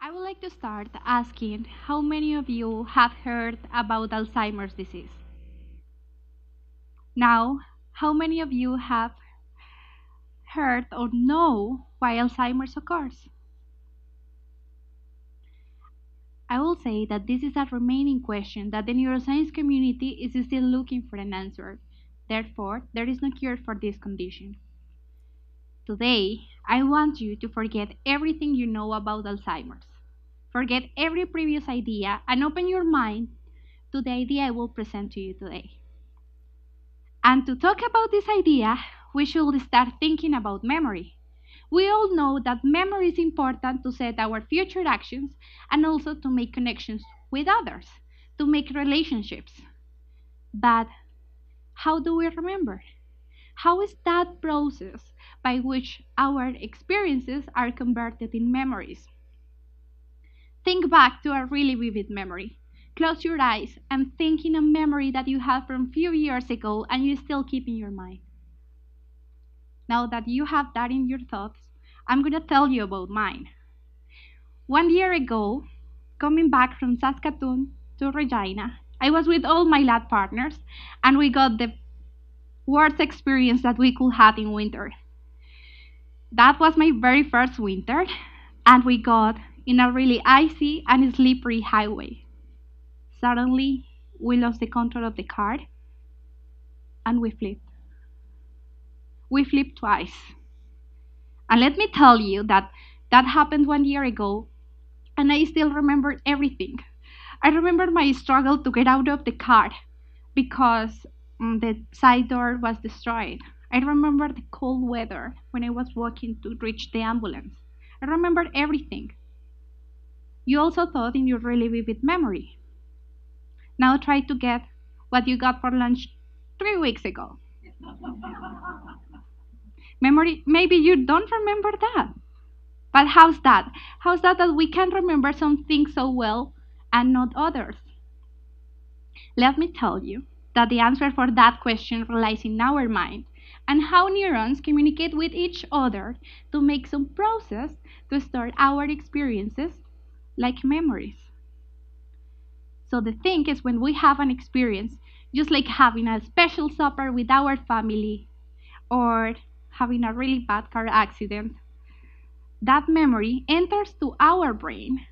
I would like to start asking how many of you have heard about Alzheimer's disease? Now, how many of you have heard or know why Alzheimer's occurs? I will say that this is a remaining question that the neuroscience community is still looking for an answer. Therefore, there is no cure for this condition. Today, I want you to forget everything you know about Alzheimer's. Forget every previous idea and open your mind to the idea I will present to you today. And to talk about this idea, we should start thinking about memory. We all know that memory is important to set our future actions and also to make connections with others, to make relationships. But how do we remember? How is that process by which our experiences are converted in memories? Think back to a really vivid memory. Close your eyes and think in a memory that you have from few years ago and you still keep in your mind. Now that you have that in your thoughts, I'm going to tell you about mine. One year ago, coming back from Saskatoon to Regina, I was with all my lab partners and we got the worst experience that we could have in winter. That was my very first winter, and we got in a really icy and slippery highway. Suddenly, we lost the control of the car and we flipped we flipped twice. And let me tell you that that happened one year ago, and I still remember everything. I remember my struggle to get out of the car because um, the side door was destroyed. I remember the cold weather when I was walking to reach the ambulance. I remember everything. You also thought in your really vivid memory. Now try to get what you got for lunch three weeks ago. Memory, maybe you don't remember that. But how's that? How's that that we can remember some things so well and not others? Let me tell you that the answer for that question relies in our mind and how neurons communicate with each other to make some process to store our experiences like memories. So the thing is when we have an experience, just like having a special supper with our family or having a really bad car accident, that memory enters to our brain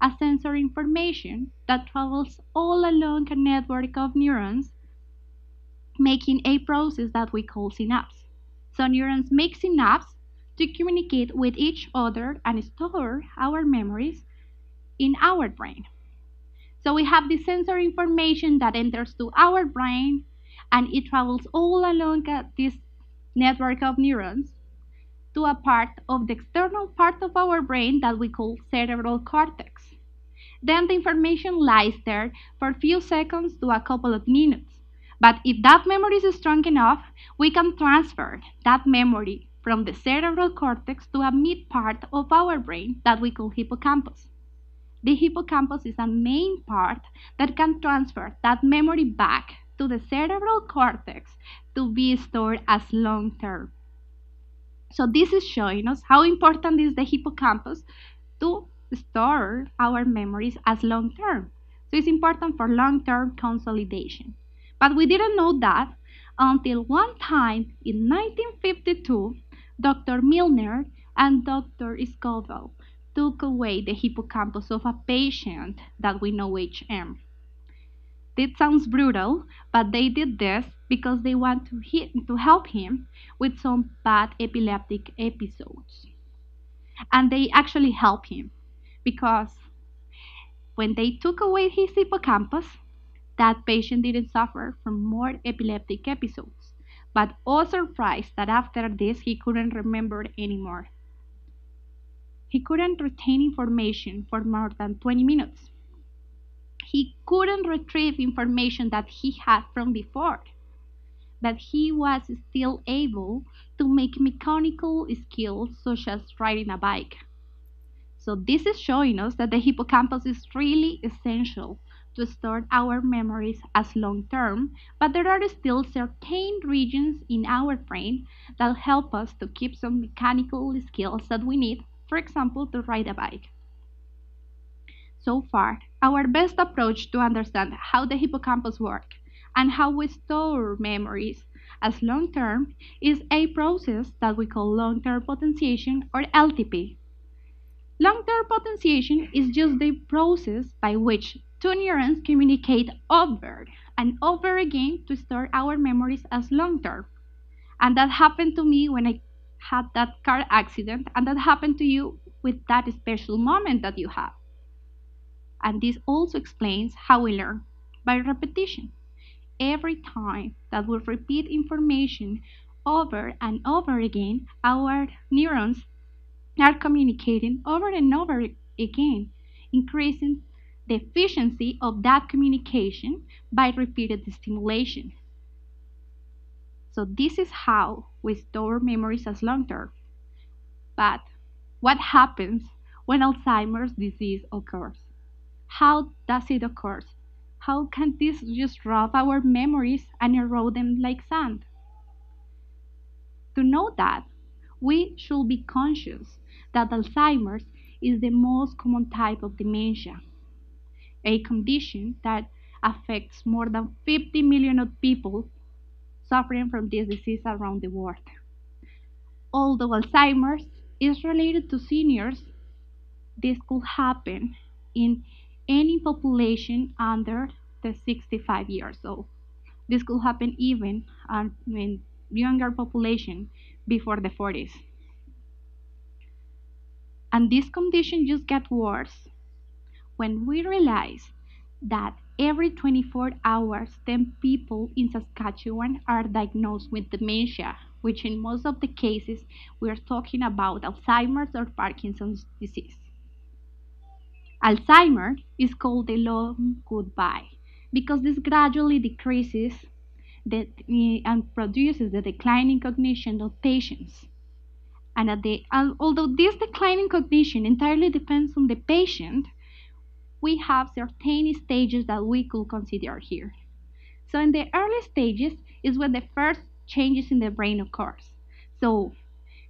as sensory information that travels all along a network of neurons, making a process that we call synapse. So neurons make synapses to communicate with each other and store our memories in our brain. So we have the sensory information that enters to our brain and it travels all along uh, this network of neurons to a part of the external part of our brain that we call cerebral cortex. Then the information lies there for a few seconds to a couple of minutes. But if that memory is strong enough, we can transfer that memory from the cerebral cortex to a mid part of our brain that we call hippocampus. The hippocampus is a main part that can transfer that memory back to the cerebral cortex to be stored as long term. So this is showing us how important is the hippocampus to store our memories as long term. So it's important for long term consolidation. But we didn't know that until one time in 1952, Dr. Milner and Dr. Scoville took away the hippocampus of a patient that we know HM. This sounds brutal, but they did this because they want to, hit, to help him with some bad epileptic episodes. And they actually help him because when they took away his hippocampus, that patient didn't suffer from more epileptic episodes. But all surprised that after this he couldn't remember anymore. He couldn't retain information for more than 20 minutes he couldn't retrieve information that he had from before, but he was still able to make mechanical skills such as riding a bike. So this is showing us that the hippocampus is really essential to store our memories as long term, but there are still certain regions in our brain that help us to keep some mechanical skills that we need, for example, to ride a bike. So far, our best approach to understand how the hippocampus works and how we store memories as long term is a process that we call long term potentiation or LTP. Long term potentiation is just the process by which two neurons communicate over and over again to store our memories as long term. And that happened to me when I had that car accident, and that happened to you with that special moment that you have. And this also explains how we learn by repetition. Every time that we repeat information over and over again, our neurons are communicating over and over again, increasing the efficiency of that communication by repeated stimulation. So this is how we store memories as long term. But what happens when Alzheimer's disease occurs? How does it occur? How can this just rob our memories and erode them like sand? To know that, we should be conscious that Alzheimer's is the most common type of dementia, a condition that affects more than 50 million of people suffering from this disease around the world. Although Alzheimer's is related to seniors, this could happen in any population under the 65 years old. This could happen even um, in younger population before the 40s. And this condition just gets worse when we realize that every 24 hours 10 people in Saskatchewan are diagnosed with dementia, which in most of the cases we are talking about Alzheimer's or Parkinson's disease. Alzheimer is called the long goodbye because this gradually decreases the, eh, and produces the declining cognition of patients. And the, although this declining cognition entirely depends on the patient, we have certain stages that we could consider here. So in the early stages is when the first changes in the brain occurs. So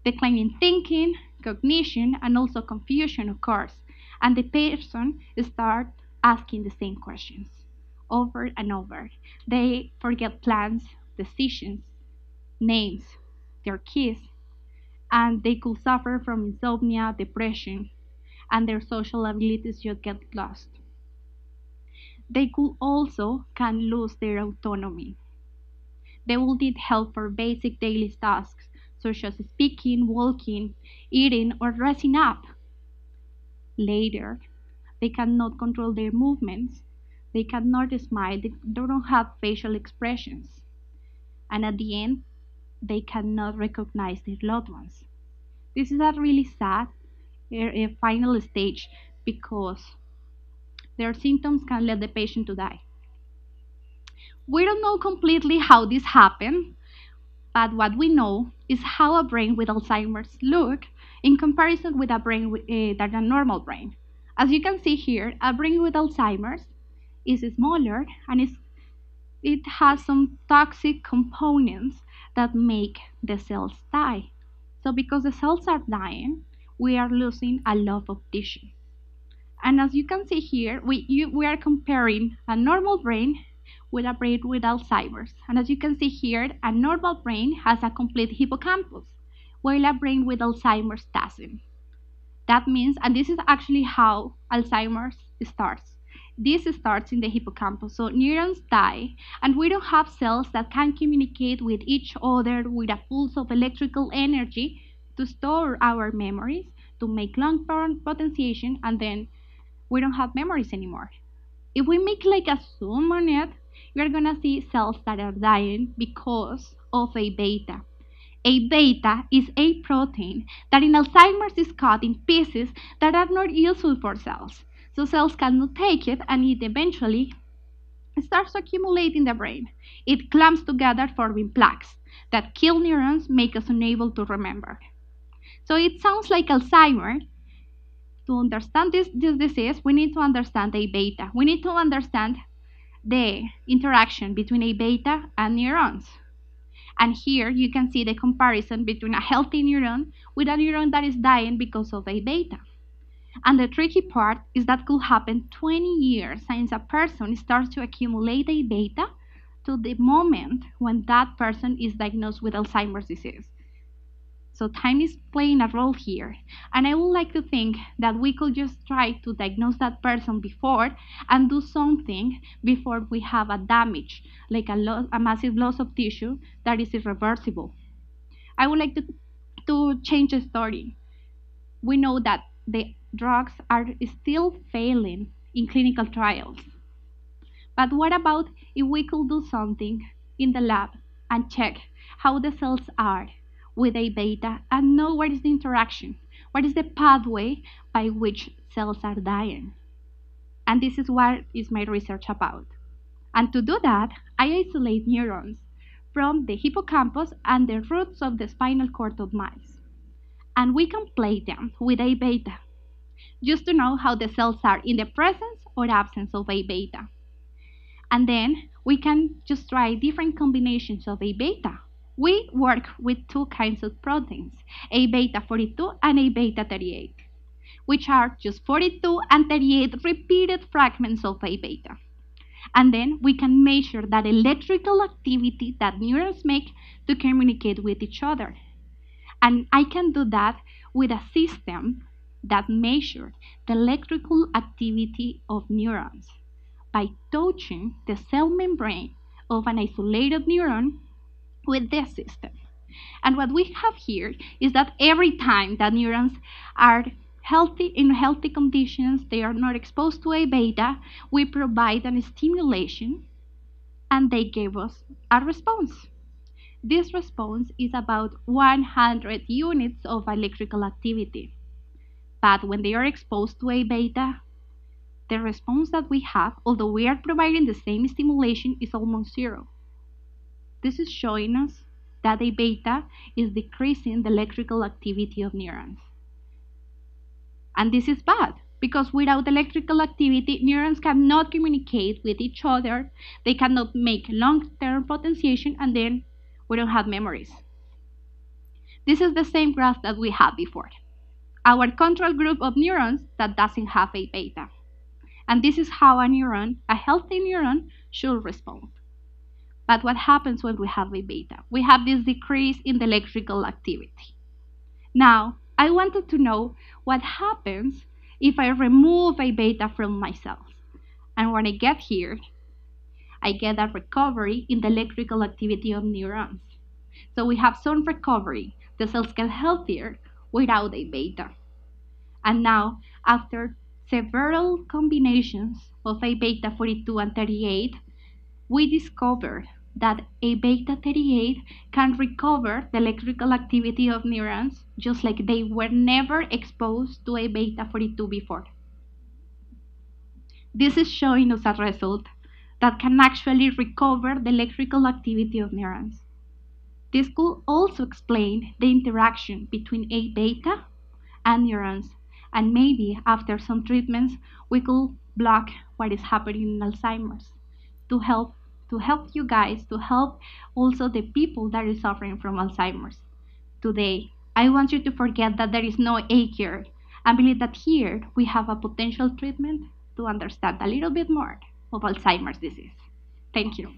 declining thinking, cognition, and also confusion occurs and the person start asking the same questions over and over. They forget plans, decisions, names, their keys, and they could suffer from insomnia, depression, and their social abilities just get lost. They could also can lose their autonomy. They will need help for basic daily tasks such as speaking, walking, eating, or dressing up later. They cannot control their movements. They cannot smile. They don't have facial expressions. And at the end, they cannot recognize their loved ones. This is a really sad a final stage because their symptoms can lead the patient to die. We don't know completely how this happened, but what we know is how a brain with Alzheimer's look in comparison with a brain with, uh, a normal brain. As you can see here, a brain with Alzheimer's is smaller and is, it has some toxic components that make the cells die. So because the cells are dying, we are losing a lot of tissue. And as you can see here, we, you, we are comparing a normal brain with a brain with Alzheimer's. And as you can see here, a normal brain has a complete hippocampus while a brain with Alzheimer's doesn't. That means, and this is actually how Alzheimer's starts. This starts in the hippocampus. So neurons die, and we don't have cells that can communicate with each other with a pulse of electrical energy to store our memories, to make long-term potentiation, and then we don't have memories anymore. If we make like a zoom on it, you're gonna see cells that are dying because of a beta. A beta is a protein that in Alzheimer's is cut in pieces that are not useful for cells. So cells cannot take it and it eventually starts accumulating in the brain. It clumps together forming plaques that kill neurons, make us unable to remember. So it sounds like Alzheimer. To understand this, this disease, we need to understand A beta. We need to understand the interaction between A beta and neurons. And here you can see the comparison between a healthy neuron with a neuron that is dying because of A beta. And the tricky part is that could happen 20 years since a person starts to accumulate A beta to the moment when that person is diagnosed with Alzheimer's disease. So time is playing a role here. And I would like to think that we could just try to diagnose that person before and do something before we have a damage, like a, lo- a massive loss of tissue that is irreversible. I would like to, to change the story. We know that the drugs are still failing in clinical trials. But what about if we could do something in the lab and check how the cells are with A beta and know what is the interaction, what is the pathway by which cells are dying? And this is what is my research about. And to do that, I isolate neurons from the hippocampus and the roots of the spinal cord of mice. And we can play them with A beta just to know how the cells are in the presence or absence of A beta. And then we can just try different combinations of A beta. We work with two kinds of proteins, A beta 42 and A beta 38, which are just 42 and 38 repeated fragments of A beta. And then we can measure that electrical activity that neurons make to communicate with each other. And I can do that with a system that measures the electrical activity of neurons by touching the cell membrane of an isolated neuron with this system. And what we have here is that every time that neurons are healthy in healthy conditions, they are not exposed to A beta, we provide an stimulation and they give us a response. This response is about 100 units of electrical activity. But when they are exposed to A beta, the response that we have, although we are providing the same stimulation, is almost zero. This is showing us that A beta is decreasing the electrical activity of neurons. And this is bad because without electrical activity, neurons cannot communicate with each other, they cannot make long term potentiation, and then we don't have memories. This is the same graph that we had before our control group of neurons that doesn't have A beta. And this is how a neuron, a healthy neuron, should respond. But what happens when we have A beta? We have this decrease in the electrical activity. Now, I wanted to know what happens if I remove A beta from my cells. And when I get here, I get a recovery in the electrical activity of neurons. So we have some recovery. The cells get healthier, without A beta. And now, after several combinations of A beta 42 and 38, we discovered that A beta 38 can recover the electrical activity of neurons just like they were never exposed to A beta 42 before. This is showing us a result that can actually recover the electrical activity of neurons. This could also explain the interaction between A beta and neurons, and maybe after some treatments we could block what is happening in Alzheimer's to help to help you guys to help also the people that are suffering from Alzheimer's. Today, I want you to forget that there is no A cure and believe that here we have a potential treatment to understand a little bit more of Alzheimer's disease. Thank you.